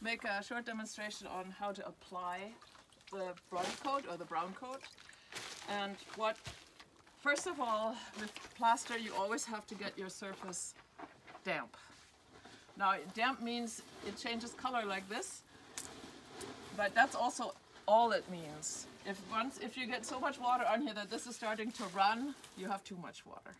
make a short demonstration on how to apply the bronze coat or the brown coat. And what, first of all, with plaster, you always have to get your surface damp. Now, damp means it changes color like this, but that's also all it means. If once, if you get so much water on here that this is starting to run, you have too much water.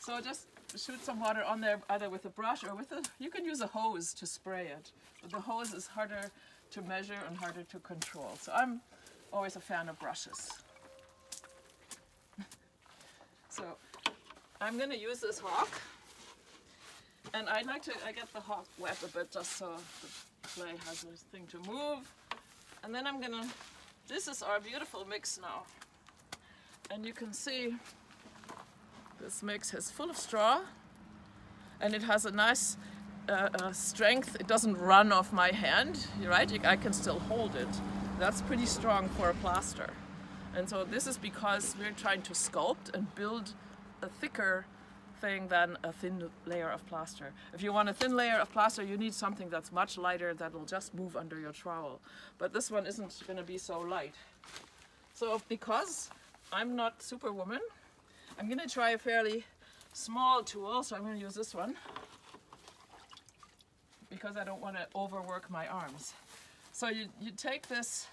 So just shoot some water on there either with a brush or with a, you can use a hose to spray it. But the hose is harder to measure and harder to control. So I'm always a fan of brushes. so I'm gonna use this hawk. And I'd like to, I get the hawk wet a bit just so the clay has this thing to move. And then I'm gonna, this is our beautiful mix now. And you can see this mix is full of straw and it has a nice uh, uh, strength. It doesn't run off my hand, right? I can still hold it. That's pretty strong for a plaster. And so this is because we're trying to sculpt and build a thicker thing than a thin layer of plaster. If you want a thin layer of plaster, you need something that's much lighter that will just move under your trowel. But this one isn't going to be so light. So because I'm not superwoman, I'm going to try a fairly small tool, so I'm going to use this one because I don't want to overwork my arms. So you, you take this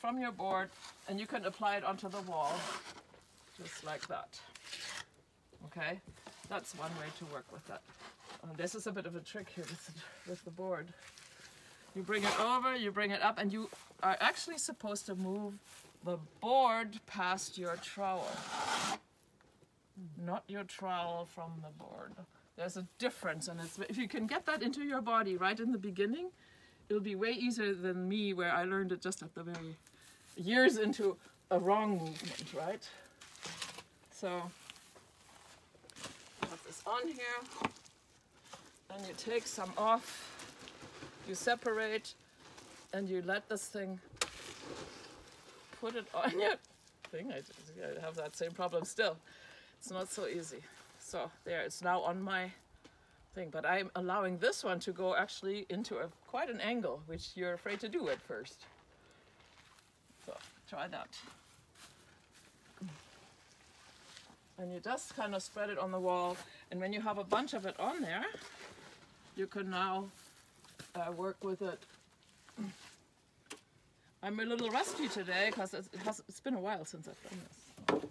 from your board and you can apply it onto the wall just like that. Okay, that's one way to work with that. Uh, this is a bit of a trick here with with the board. You bring it over, you bring it up, and you are actually supposed to move the board past your trowel not your trowel from the board. There's a difference, and if you can get that into your body right in the beginning, it'll be way easier than me, where I learned it just at the very years into a wrong movement, right? So, put this on here, and you take some off, you separate, and you let this thing put it on your thing. I, I have that same problem still. It's not so easy. So there, it's now on my thing, but I'm allowing this one to go actually into a quite an angle, which you're afraid to do at first. So try that. And you just kind of spread it on the wall, and when you have a bunch of it on there, you can now uh, work with it. I'm a little rusty today because it it's been a while since I've done this.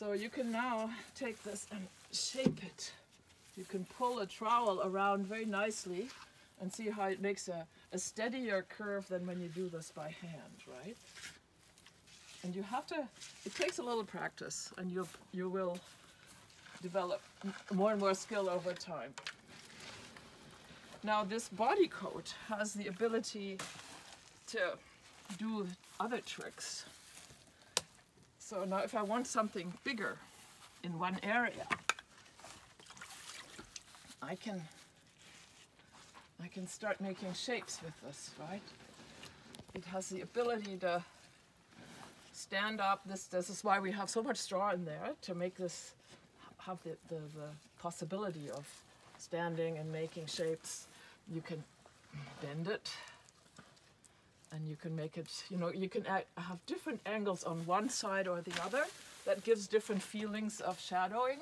So you can now take this and shape it. You can pull a trowel around very nicely and see how it makes a, a steadier curve than when you do this by hand, right? And you have to, it takes a little practice and you, you will develop more and more skill over time. Now this body coat has the ability to do other tricks. So now if I want something bigger in one area, I can I can start making shapes with this, right? It has the ability to stand up. This, this is why we have so much straw in there, to make this have the, the, the possibility of standing and making shapes. You can bend it and you can make it, you know, you can have different angles on one side or the other that gives different feelings of shadowing.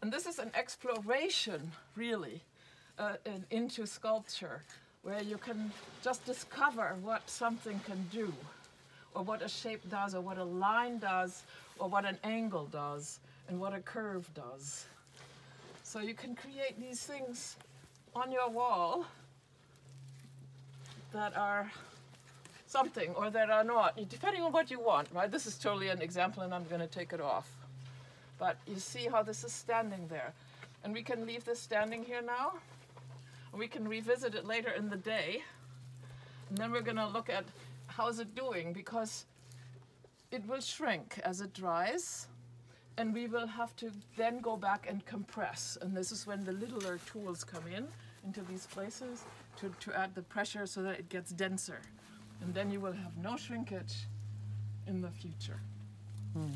And this is an exploration, really, uh, in, into sculpture, where you can just discover what something can do, or what a shape does, or what a line does, or what an angle does, and what a curve does. So you can create these things on your wall that are something or that are not, depending on what you want, right? This is totally an example and I'm going to take it off. But you see how this is standing there. And we can leave this standing here now. We can revisit it later in the day. And then we're going to look at how is it doing because it will shrink as it dries and we will have to then go back and compress. And this is when the littler tools come in into these places to, to add the pressure so that it gets denser and then you will have no shrinkage in the future. Mm.